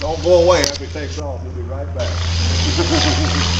Don't go away after he takes off. We'll be right back.